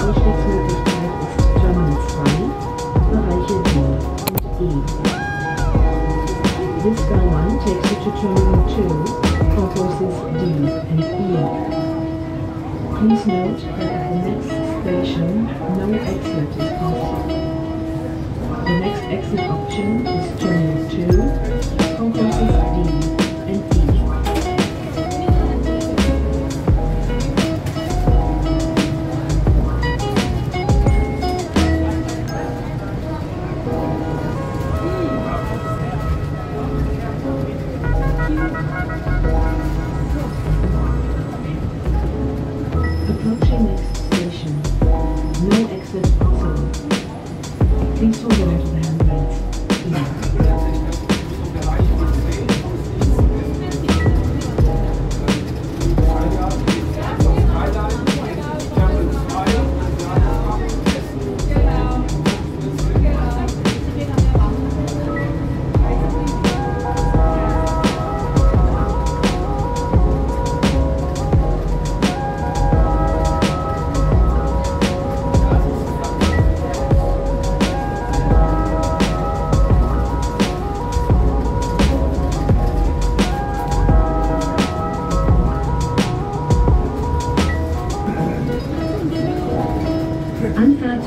Ausstiegsmöglichkeit ist Terminal 2, Bereiche D und. This SkyLine takes you to Terminal 2, concourses D and. Please note that at the next station, no exit is possible. The next exit option is Terminal 2, concourses D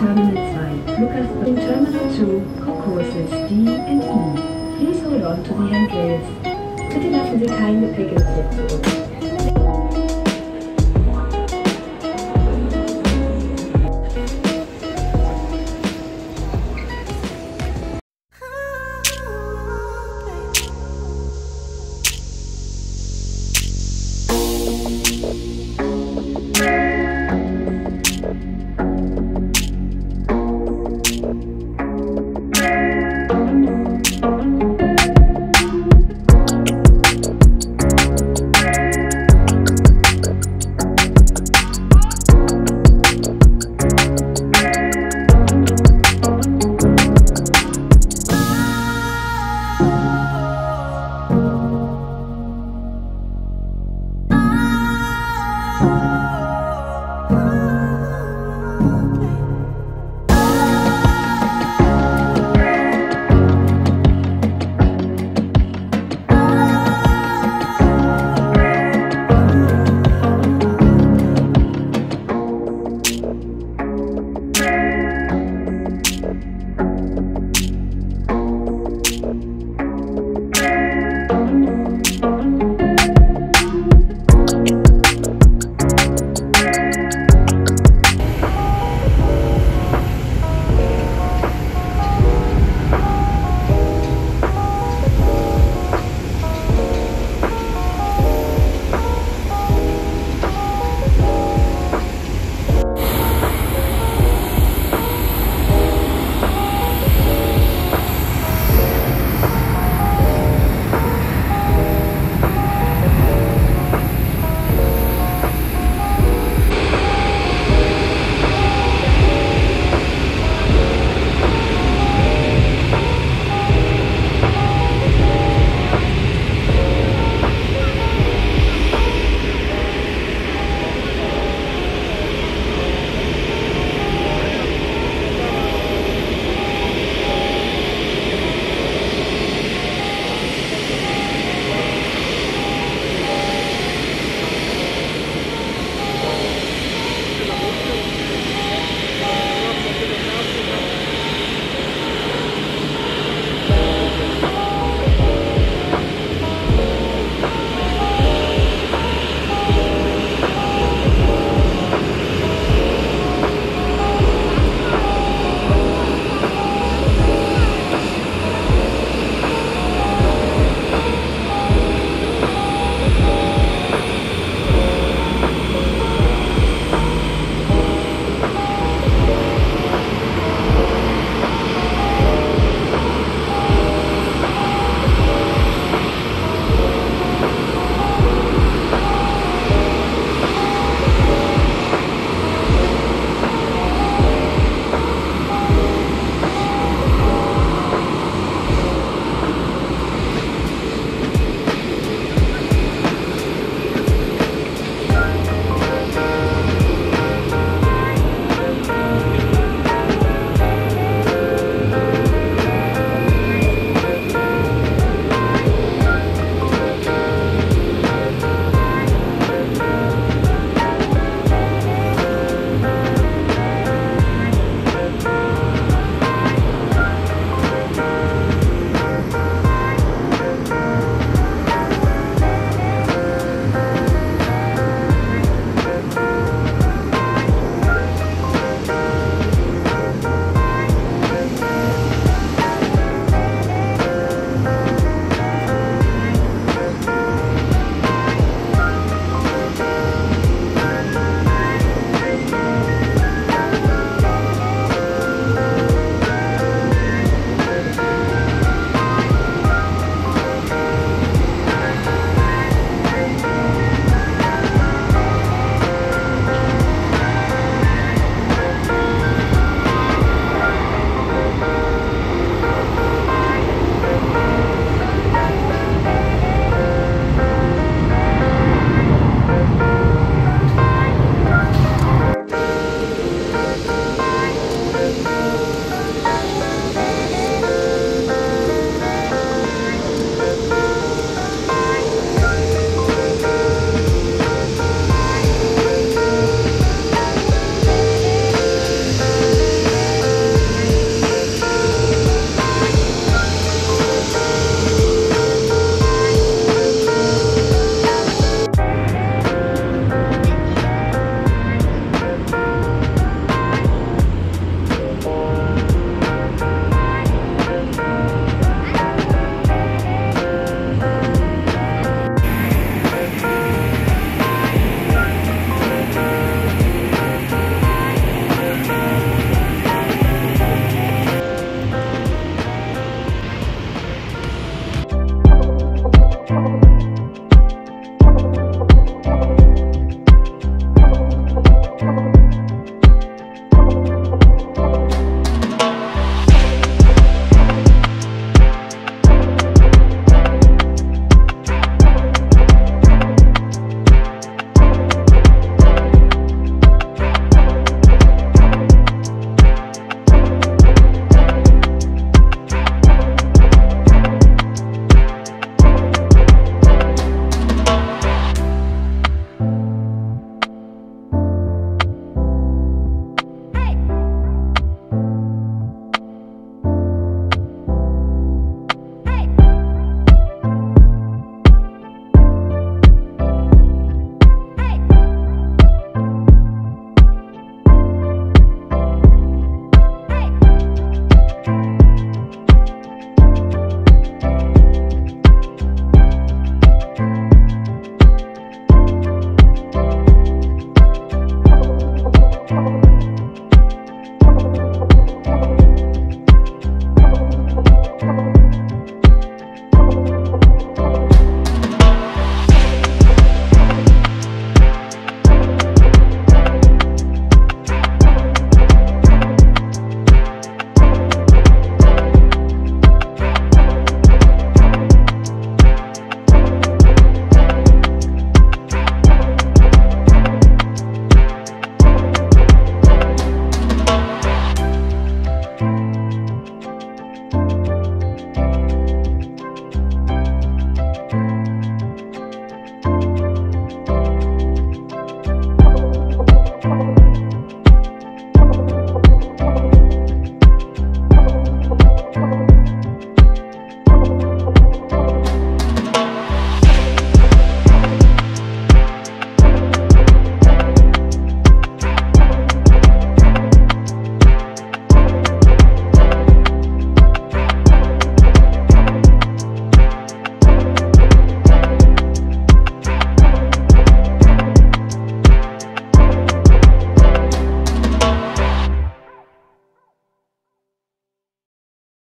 Terminal 2. Lukas in Terminal 2, Concourses D and E. Please hold on to the handrails. Bitte lassen Sie kein Gepäck im Sitz zurück.